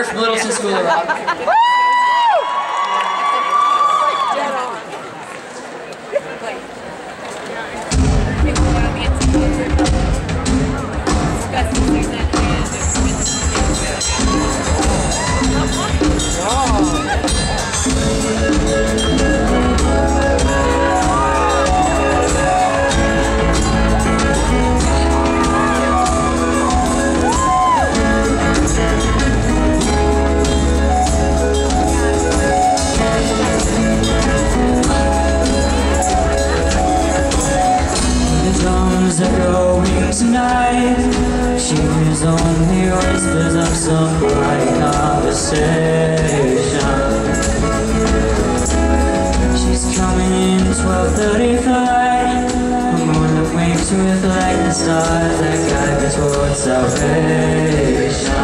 daughter from Littleton School of Rock. Conversation. She's coming in 12.35 The moon that winks with like the stars That guide me towards salvation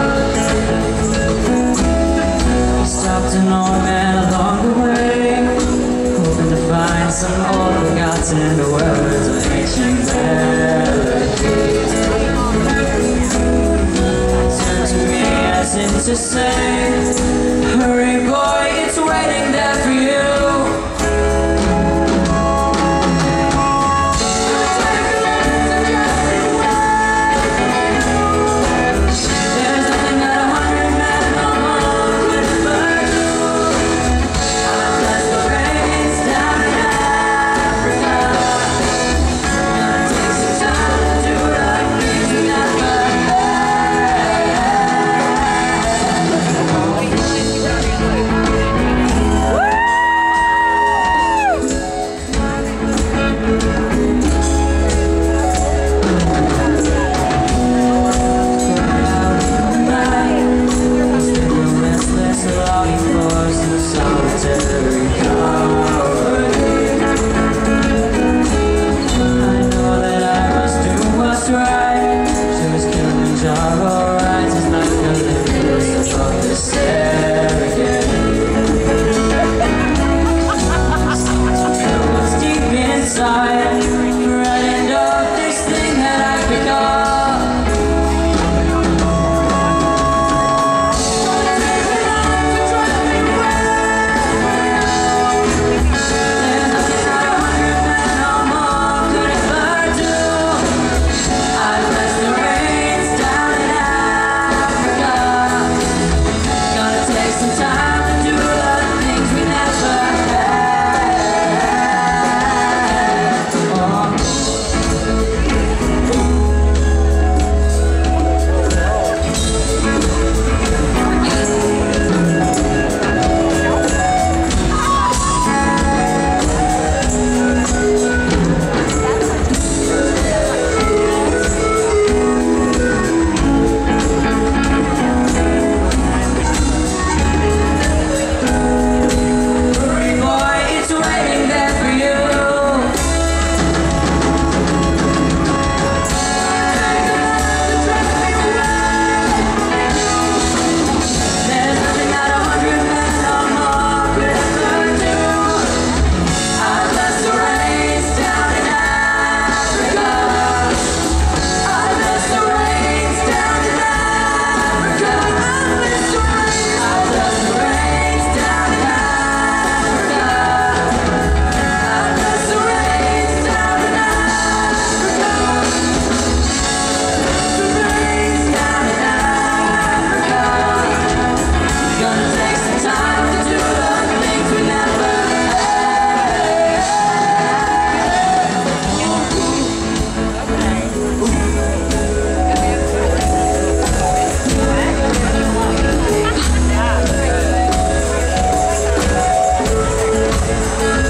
Música